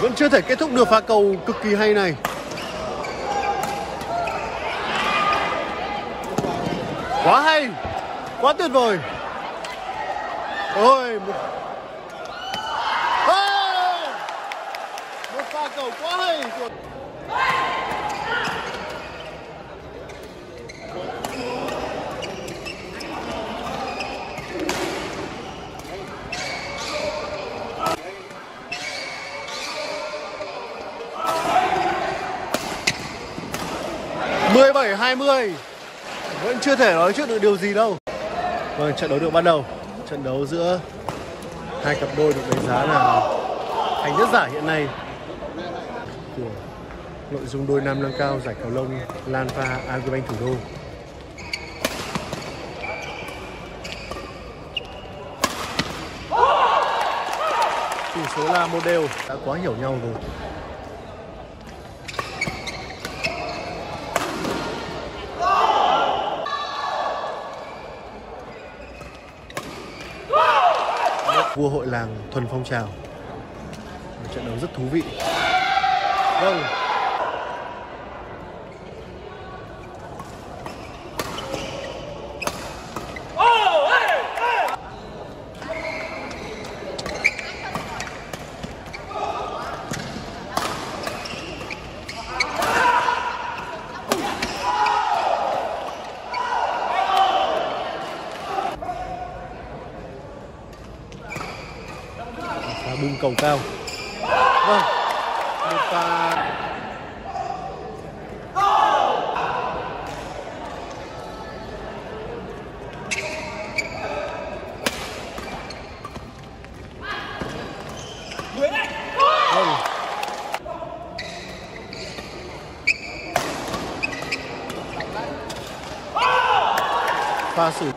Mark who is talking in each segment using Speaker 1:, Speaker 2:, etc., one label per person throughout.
Speaker 1: Vẫn chưa thể kết thúc được pha cầu cực kỳ hay này. Quá hay! Quá tuyệt vời! Ôi, một... 17 20 vẫn chưa thể nói trước được điều gì đâu. Vâng trận đấu được bắt đầu. Trận đấu giữa hai cặp đôi được đánh giá là thành nhất giải hiện nay của nội dung đôi nam nâng cao giải cầu lông Lan Pha Agribank thủ đô. Tỷ số là một đều, đã quá hiểu nhau rồi. Đua hội làng thuần phong trào. Một trận đấu rất thú vị. Vâng pha bung cầu cao. Vâng một pha vâng pha xử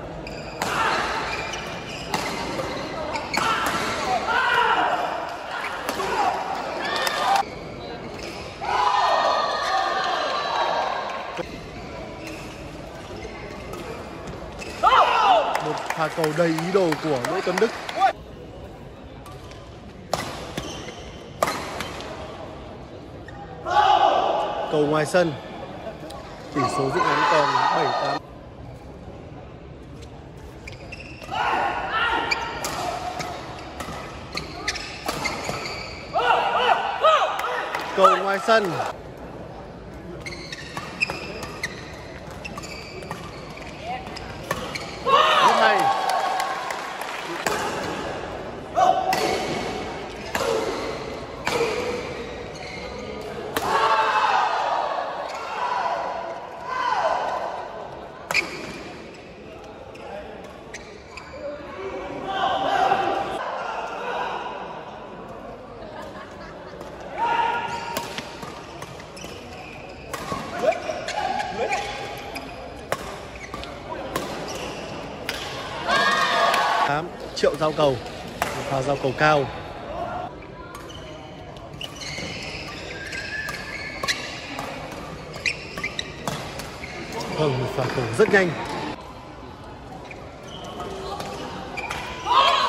Speaker 1: một pha cầu đầy ý đồ của Đỗ Tuấn Đức. Cầu ngoài sân tỷ số dự ngắn còn 7 8 cầu ngoài sân rất hay tám triệu giao cầu. Pha giao cầu cao. Vâng một pha cầu rất nhanh.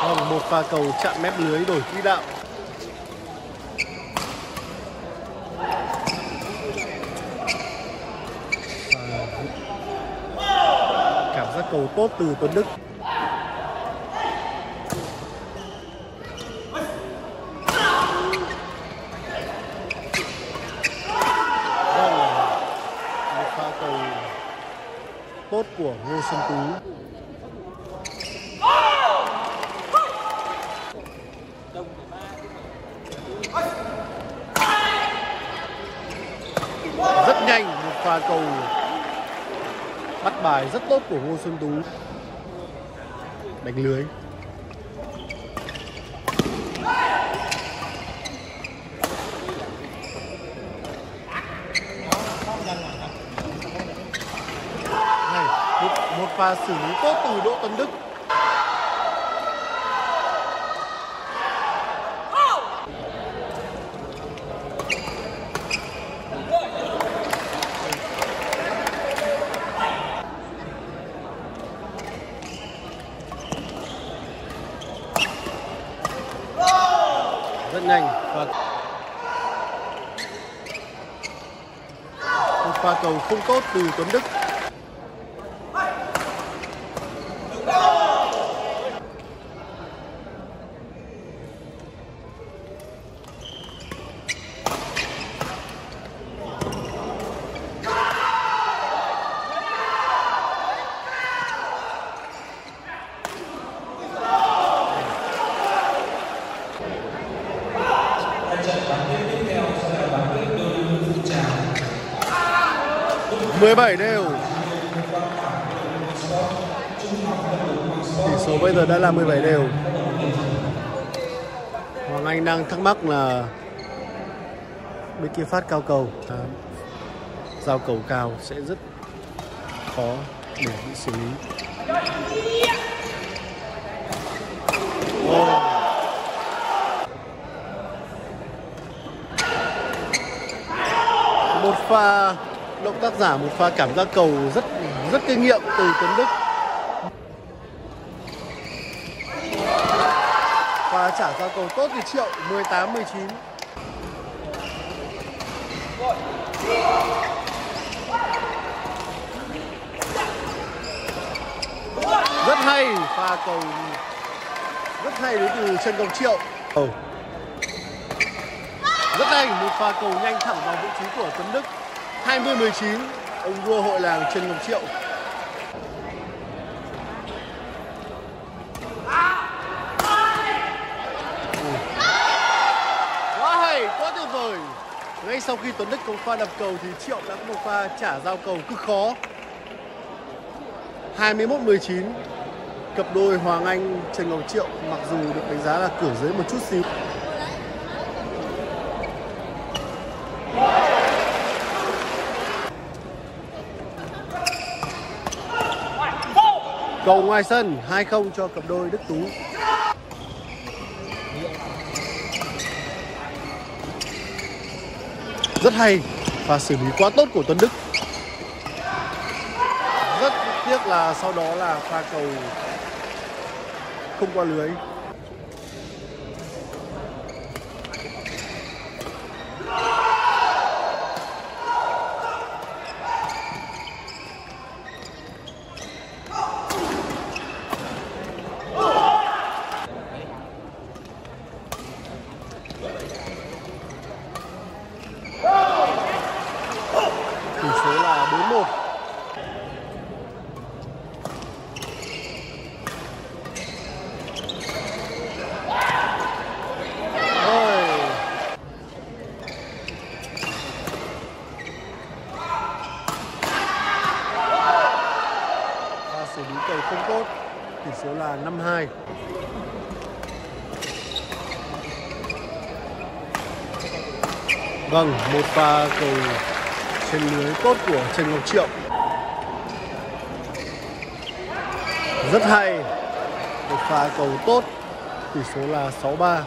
Speaker 1: Vâng một pha cầu chạm mép lưới đổi quỹ đạo. Cảm giác cầu tốt từ Tuấn Đức Vâng, một pha cầu tốt của Ngô Xuân Tú. Rất nhanh, một pha cầu bắt bài rất tốt của Ngô Xuân Tú. Đánh lưới. một pha xử lý tốt từ Đỗ Tấn Đức. Rất nhanh và một pha cầu không tốt từ Tuấn Đức. Mười bảy đều. Tỷ số bây giờ đã là 17 đều. Hoàng Anh đang thắc mắc là bên kia phát cao cầu. À, giao cầu cao sẽ rất khó để bị xử lý. Oh. một pha động tác giả, một pha cảm giác cầu rất rất kinh nghiệm từ Tuấn Đức. Và trả ra cầu tốt thì Triệu 18 19 rất hay, pha cầu rất hay đến từ chân công Triệu. Rất hay, một pha cầu nhanh thẳng vào vị trí của Tuấn Đức. 20 19 ông vua hội làng Trần Ngọc Triệu. Ừ. Quá hay, quá tuyệt vời. Ngay sau khi Tuấn Đức có pha đập cầu thì Triệu đã có một pha trả giao cầu cực khó. 21 19 cặp đôi Hoàng Anh, Trần Ngọc Triệu mặc dù được đánh giá là cửa dưới một chút xíu. Cầu ngoài sân 2-0 cho cặp đôi Đức Tú. Rất hay và xử lý quá tốt của Tuấn Đức. Rất tiếc là sau đó là pha cầu không qua lưới. Tỷ số là 4-1. Ôi. Và xử lý cầu không tốt. Tỷ số là 5-2. Vâng, một pha cầu trên lưới tốt của Trần Ngọc Triệu. Rất hay. Một pha cầu tốt. Tỷ số là 6-3.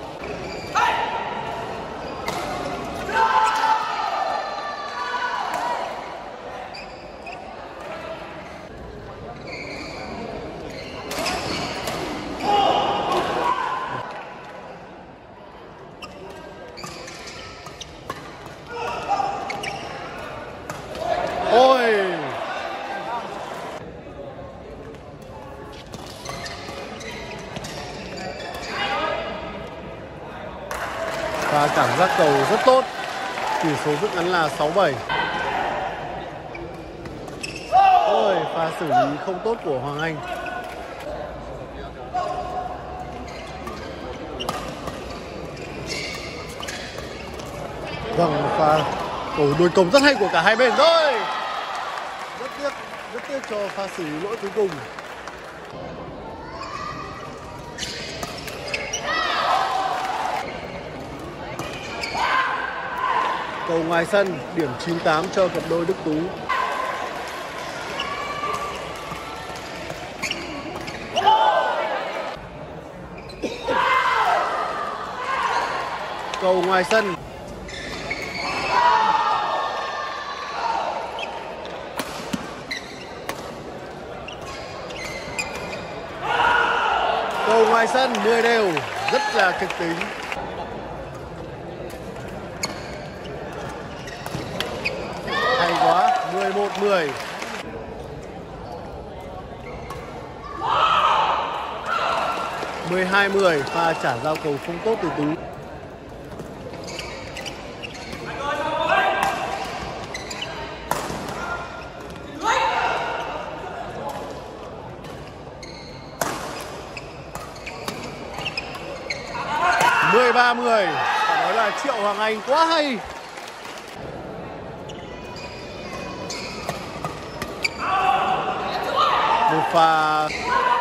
Speaker 1: Ôi. Và cảm giác cầu rất tốt. Tỷ số rút ngắn là 6-7. Ôi, pha xử lý không tốt của Hoàng Anh. Vâng, pha cầu đuôi công rất hay của cả hai bên rồi. Rất tiếc, rất tiếc cho pha xử lý lỗi cuối cùng. Cầu ngoài sân, điểm 98 cho cặp đôi Đức Tú. Cầu ngoài sân Cầu ngoài sân 10 đều rất là kịch tính. 11 10 12 10 pha trả giao cầu không tốt từ Tú. mười ba mười. Phải nói là triệu hoàng anh, quá hay. Một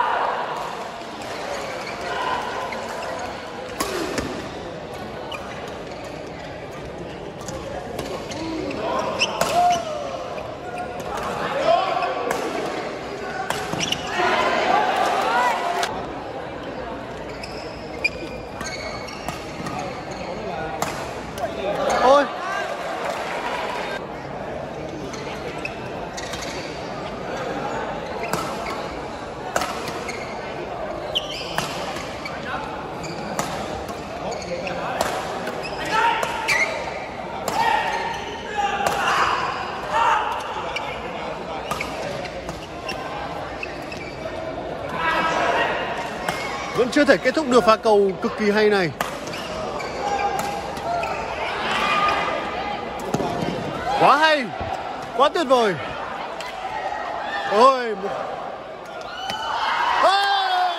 Speaker 1: chưa thể kết thúc được pha cầu cực kỳ hay này quá hay, quá tuyệt vời ôi, một Ôi!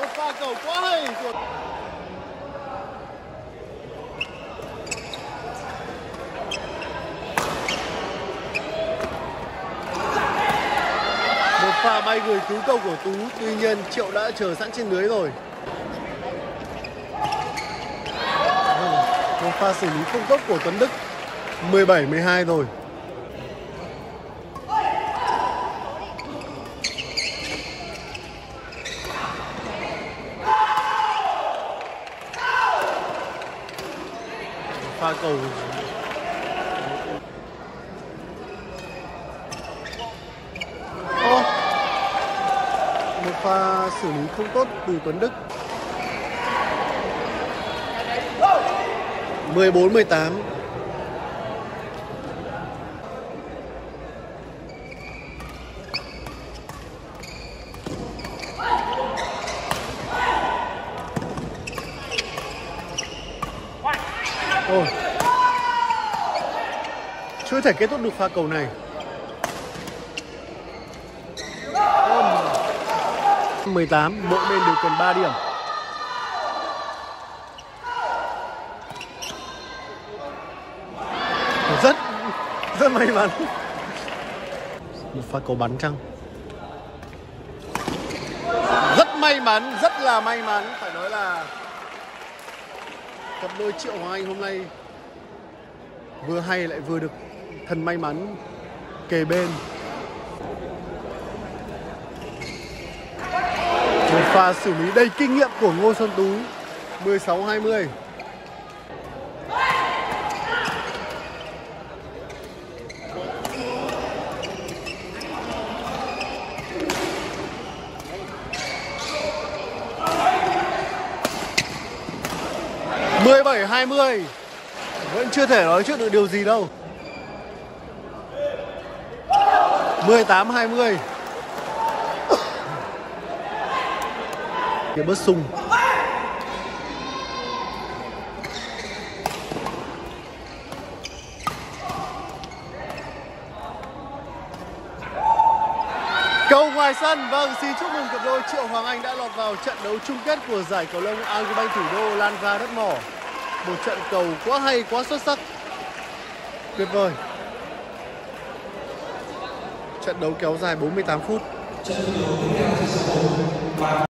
Speaker 1: một pha cầu quá hay của pha bay người cứu cầu của tú, tuy nhiên triệu đã chờ sẵn trên lưới rồi vâng, một pha xử lý không tốt của tuấn đức 17 12 rồi. Pha cầu Ô, một pha xử lý không tốt từ Tuấn Đức 14 18 Ôi. Chưa thể kết thúc được pha cầu này. 18, mỗi bên đều cần 3 điểm. Rất rất may mắn. Một pha cầu bắn trăng Rất may mắn, rất là may mắn phải nói là cặp đôi Triệu Hoàng Anh hôm nay vừa hay lại vừa được thần may mắn kề bên. Một pha xử lý đầy kinh nghiệm của Ngô Xuân Tú. 16-20 17 20 vẫn chưa thể nói trước được điều gì đâu. 18 20 cái bớt sung Cầu ngoài sân, vâng, xin chúc mừng cặp đôi Triệu Hoàng Anh đã lọt vào trận đấu chung kết của giải cầu lông Agribank thủ đô lan ra đất mỏ. Một trận cầu quá hay, quá xuất sắc. Tuyệt vời. Trận đấu kéo dài 48 phút.